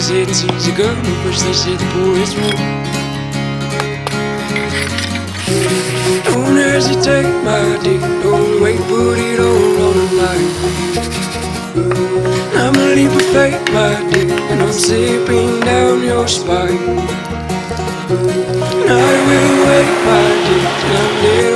they say it's sees a girl. But first they say the poorest room. Don't hesitate, my dear. Don't wait, put it all on the line. I'm a leap of faith, my dear, and I'm slipping down your spine. And I will wait, my dear, till I'm dead